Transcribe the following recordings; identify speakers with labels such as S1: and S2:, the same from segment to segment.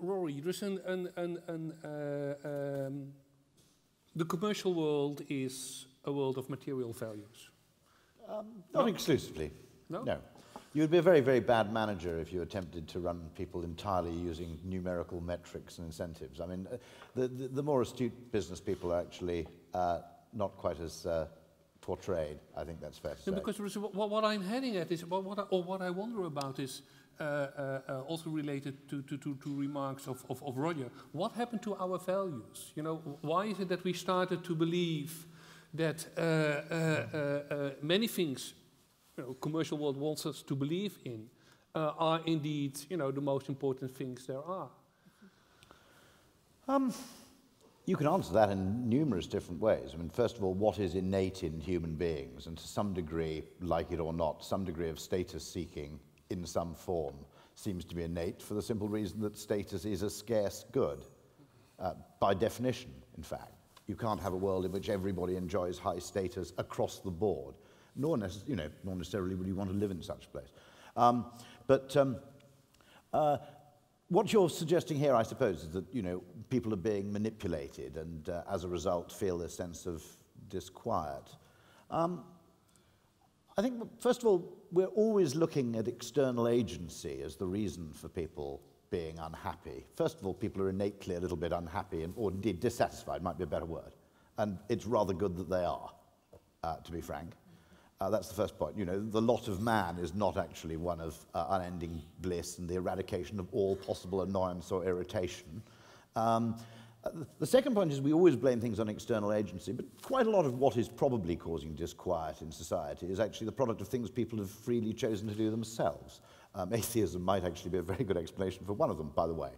S1: Rory, there's an, an, an, an uh, um, the commercial world is a world of material values.
S2: Um, not no? exclusively.
S1: No?
S2: No. You would be a very, very bad manager if you attempted to run people entirely using numerical metrics and incentives. I mean, uh, the, the, the, more astute business people are actually uh, not quite as uh, portrayed. I think that's fair to
S1: no, say. Because what, what, I'm heading at is, what, what I, or what I wonder about is, also related to, to, to, to remarks of, of, of, Roger. What happened to our values? You know, why is it that we started to believe that uh, uh, uh, many things you know, commercial world wants us to believe in are indeed, you know, the most important things there are?
S2: Um, you can answer that in numerous different ways. I mean, first of all, what is innate in human beings? And to some degree, like it or not, some degree of status seeking in some form seems to be innate for the simple reason that status is a scarce good, uh, by definition, in fact. You can't have a world in which everybody enjoys high status across the board, nor, you know, nor necessarily would you want to live in such a place. Um, but um, uh, what you're suggesting here, I suppose, is that you know, people are being manipulated and uh, as a result feel a sense of disquiet. Um, I think, first of all, we're always looking at external agency as the reason for people being unhappy. First of all, people are innately a little bit unhappy, and, or indeed dissatisfied, might be a better word. And it's rather good that they are, uh, to be frank. Uh, that's the first point. You know, the lot of man is not actually one of uh, unending bliss and the eradication of all possible annoyance or irritation. Um, the second point is we always blame things on external agency, but quite a lot of what is probably causing disquiet in society is actually the product of things people have freely chosen to do themselves. Um, atheism might actually be a very good explanation for one of them, by the way.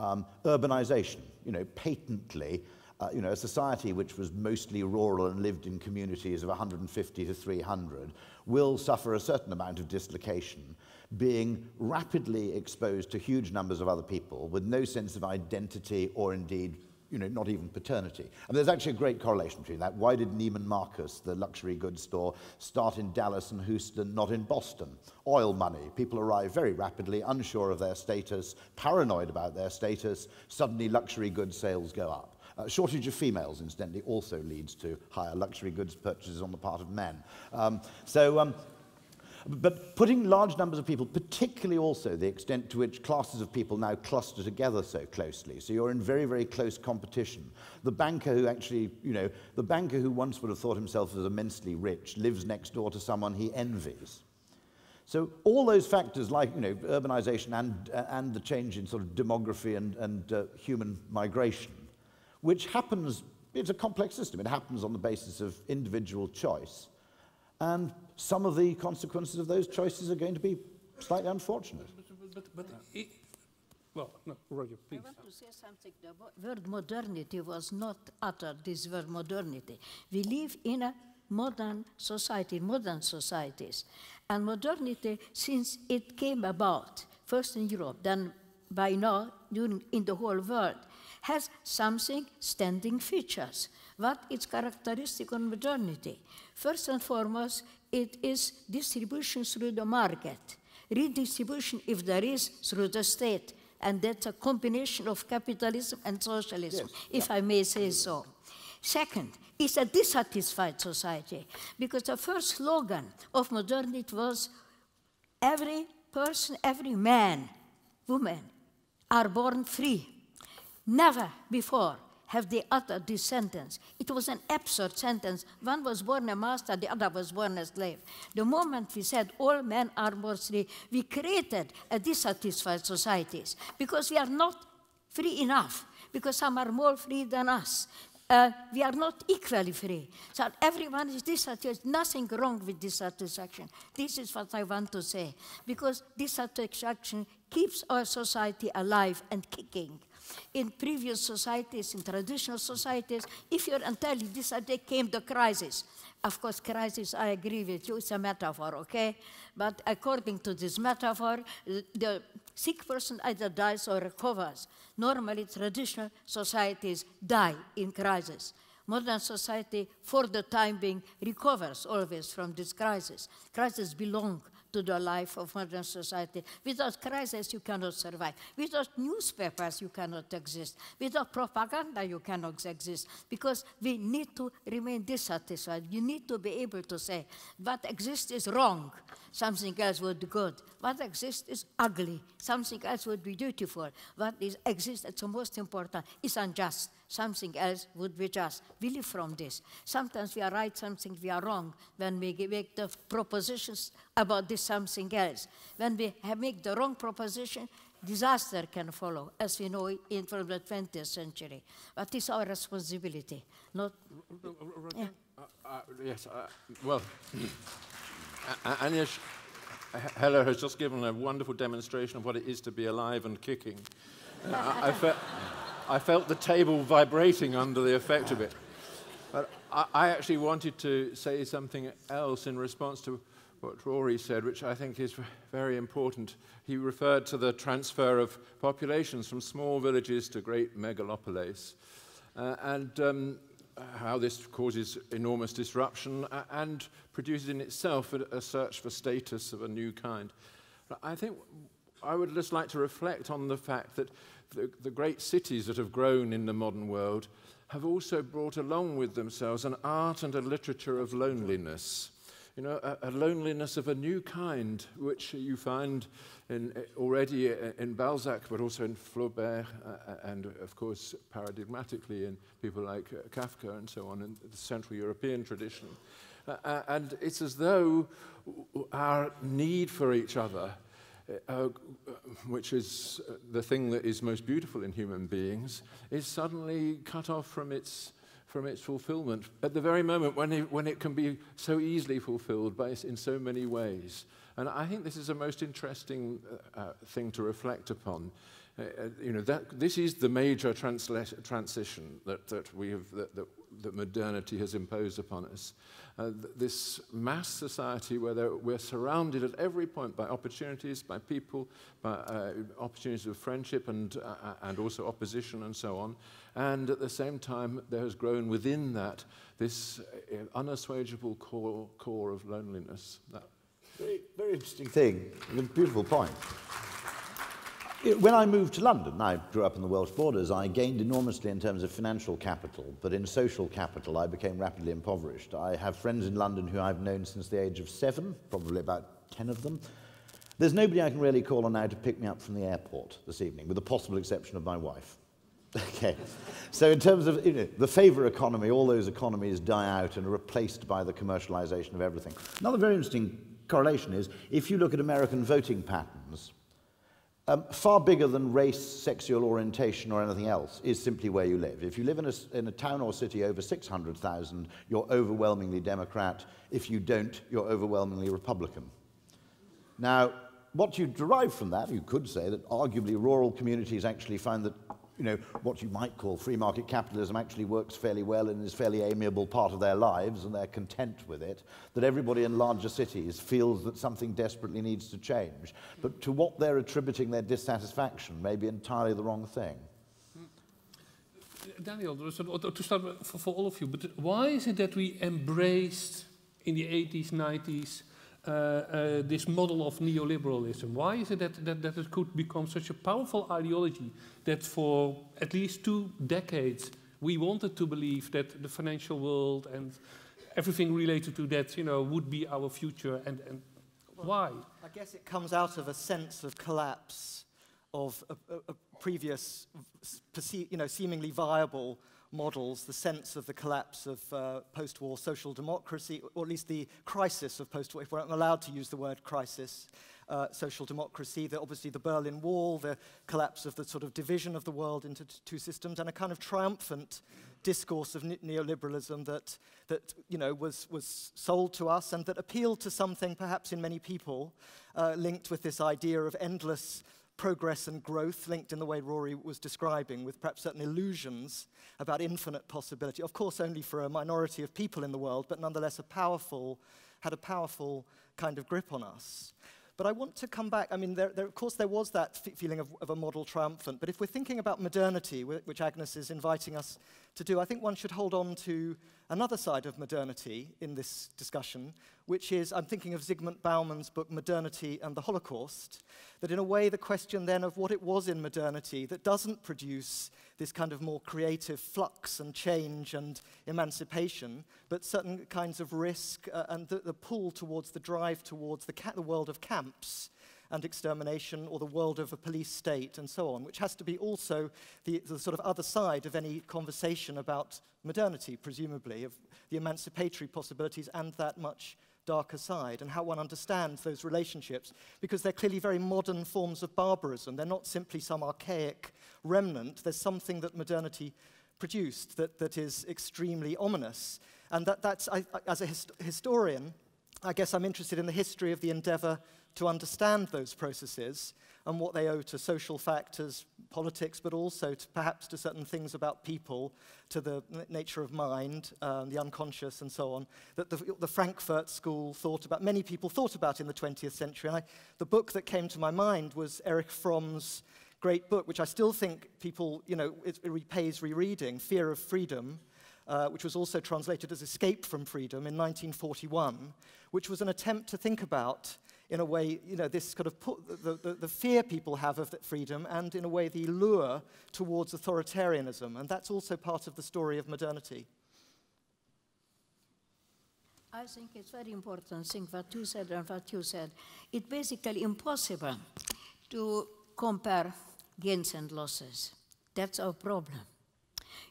S2: Um, urbanization, you know, patently, uh, you know, a society which was mostly rural and lived in communities of 150 to 300 will suffer a certain amount of dislocation, being rapidly exposed to huge numbers of other people with no sense of identity or indeed you know, not even paternity. And there's actually a great correlation between that. Why did Neiman Marcus, the luxury goods store, start in Dallas and Houston, not in Boston? Oil money. People arrive very rapidly, unsure of their status, paranoid about their status. Suddenly, luxury goods sales go up. Uh, shortage of females, incidentally, also leads to higher luxury goods purchases on the part of men. Um, so um, but putting large numbers of people, particularly also the extent to which classes of people now cluster together so closely, so you're in very, very close competition. The banker who actually, you know, the banker who once would have thought himself as immensely rich lives next door to someone he envies. So all those factors like, you know, urbanization and, uh, and the change in sort of demography and, and uh, human migration, which happens, it's a complex system. It happens on the basis of individual choice. And some of the consequences of those choices are going to be slightly unfortunate.
S1: But, but, but it, well, no, Roger, please.
S3: I want to say something. The word modernity was not uttered, this word modernity. We live in a modern society, modern societies. And modernity, since it came about, first in Europe, then by now in the whole world, has something standing features. What is characteristic of modernity? First and foremost, it is distribution through the market, redistribution, if there is, through the state. And that's a combination of capitalism and socialism, yes. if yeah. I may say so. Second, it's a dissatisfied society, because the first slogan of modernity was every person, every man, woman are born free. Never before have they uttered this sentence. It was an absurd sentence. One was born a master, the other was born a slave. The moment we said all men are free, we created a dissatisfied societies because we are not free enough, because some are more free than us. Uh, we are not equally free. So everyone is dissatisfied. Nothing wrong with dissatisfaction. This is what I want to say. Because dissatisfaction keeps our society alive and kicking in previous societies, in traditional societies, if you're entirely disabled, came the crisis. Of course, crisis, I agree with you, it's a metaphor, okay? But according to this metaphor, the sick person either dies or recovers. Normally, traditional societies die in crisis. Modern society, for the time being, recovers always from this crisis. Crises belong to the life of modern society. Without crisis, you cannot survive. Without newspapers, you cannot exist. Without propaganda, you cannot exist. Because we need to remain dissatisfied. You need to be able to say, what exists is wrong. Something else would be good. What exists is ugly. Something else would be beautiful. What is, exists, that's the most important, is unjust. Something else would be just. We live from this. Sometimes we are right, something we are wrong when we make the propositions about this something else. When we make the wrong proposition, disaster can follow, as we know in from the 20th century. But it's our responsibility, not.
S4: Yeah. Uh, uh, yes, uh, well, Agnes Heller has just given a wonderful demonstration of what it is to be alive and kicking. I, I, I, felt the table vibrating under the effect of it. But I, I actually wanted to say something else in response to what Rory said, which I think is very important. He referred to the transfer of populations from small villages to great megalopolis. Uh, and um, how this causes enormous disruption and produces in itself a, a, search for status of a new kind. I think I would just like to reflect on the fact that the, the great cities that have grown in the modern world have also brought along with themselves an art and a literature of loneliness you know, a, a, loneliness of a new kind, which you find in, already in Balzac, but also in Flaubert, uh, and of course, paradigmatically in people like uh, Kafka and so on, in the Central European tradition. Uh, uh and it's as though our need for each other, uh, uh, which is the thing that is most beautiful in human beings, is suddenly cut off from its from its fulfillment at the very moment when it, when it can be so easily fulfilled by, in so many ways. And I think this is a most interesting uh, uh, thing to reflect upon. Uh, uh you know, that, this is the major transition that, that, we have, that, that, that modernity has imposed upon us. Uh, th this mass society where we're surrounded at every point by opportunities, by people, by uh, opportunities of friendship and, and also opposition and so on. And at the same time, there has grown within that this uh, unassuageable core, core of loneliness. That
S2: very, very interesting thing, a beautiful point. When I moved to London, I grew up in the Welsh borders, I gained enormously in terms of financial capital, but in social capital I became rapidly impoverished. I have friends in London who I've known since the age of seven, probably about 10 of them. There's nobody I can really call on now to pick me up from the airport this evening, with the possible exception of my wife. Okay. So in terms of you know, the favor economy, all those economies die out and are replaced by the commercialization of everything. Another very interesting correlation is if you look at American voting patterns, um, far bigger than race, sexual orientation, or anything else is simply where you live. If you live in a, in a town or city over 600,000, you're overwhelmingly Democrat. If you don't, you're overwhelmingly Republican. Now, what you derive from that, you could say that arguably rural communities actually find that you know, what you might call free market capitalism actually works fairly well and is fairly amiable part of their lives and they're content with it, that everybody in larger cities feels that something desperately needs to change. But to what they're attributing their dissatisfaction may be entirely the wrong thing.
S1: Daniel, to start for, for all of you, but why is it that we embraced in the 80s, 90s, uh, uh, this model of neoliberalism? Why is it that, that, that it could become such a powerful ideology that for at least two decades we wanted to believe that the financial world and everything related to that, you know, would be our future and, and well, why?
S5: I guess it comes out of a sense of collapse of a, a, a previous, you know, seemingly viable models the sense of the collapse of uh, post-war social democracy, or at least the crisis of post-war, if we're allowed to use the word crisis, uh, social democracy, the, obviously the Berlin Wall, the collapse of the sort of division of the world into two systems, and a kind of triumphant discourse of neoliberalism that, that you know, was, was sold to us and that appealed to something perhaps in many people uh, linked with this idea of endless progress and growth linked in the way Rory was describing, with perhaps certain illusions about infinite possibility. Of course, only for a minority of people in the world, but nonetheless a powerful, had a powerful kind of grip on us. But I want to come back. I mean, there, there, of course, there was that feeling of, of, a model triumphant. But if we're thinking about modernity, which Agnes is inviting us to do, I think one should hold on to another side of modernity in this discussion, which is, I'm thinking of Zygmunt Bauman's book, Modernity and the Holocaust, that in a way the question then of what it was in modernity that doesn't produce this kind of more creative flux and change and emancipation, but certain kinds of risk uh, and the, the, pull towards the drive towards the, the world of camps and extermination or the world of a police state and so on, which has to be also the, the sort of other side of any conversation about modernity, presumably, of the emancipatory possibilities and that much darker side and how one understands those relationships because they're clearly very modern forms of barbarism. They're not simply some archaic remnant. There's something that modernity produced that, that is extremely ominous. And that, that's, I, as a hist historian, I guess I'm interested in the history of the endeavor to understand those processes and what they owe to social factors, politics, but also to perhaps to certain things about people, to the nature of mind, um, the unconscious, and so on, that the, the, Frankfurt School thought about, many people thought about in the 20th century. I, the book that came to my mind was Erich Fromm's great book, which I still think people, you know, it, it repays rereading, Fear of Freedom, uh, which was also translated as Escape from Freedom in 1941, which was an attempt to think about in a way, you know, this kind of put the, the, the fear people have of freedom and in a way the lure towards authoritarianism. And that's also part of the story of modernity.
S3: I think it's very important Think what you said and what you said. It's basically impossible to compare gains and losses. That's our problem.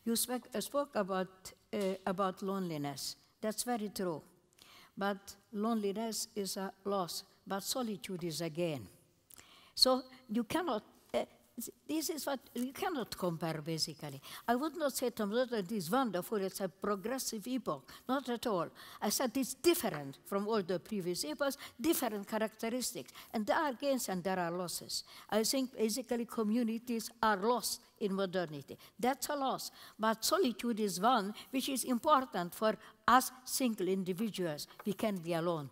S3: You spoke, uh, spoke about, uh, about loneliness. That's very true. But loneliness is a loss but solitude is again. So you cannot, uh, this is what you cannot compare basically. I would not say to that is wonderful, it's a progressive epoch, not at all. I said it's different from all the previous epochs, different characteristics, and there are gains and there are losses. I think basically communities are lost in modernity. That's a loss. But solitude is one which is important for us single individuals. We can be alone.